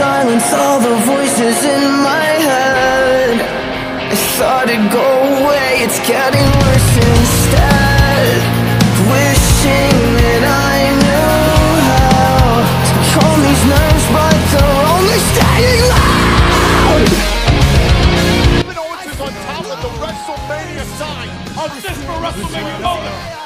silence all the voices in my head. I thought it'd go away, it's getting worse instead. Wishing that I knew how to calm these nerves, but they're only staying loud. Kevin Owens is on top of the WrestleMania sign. of this for WrestleMania moment.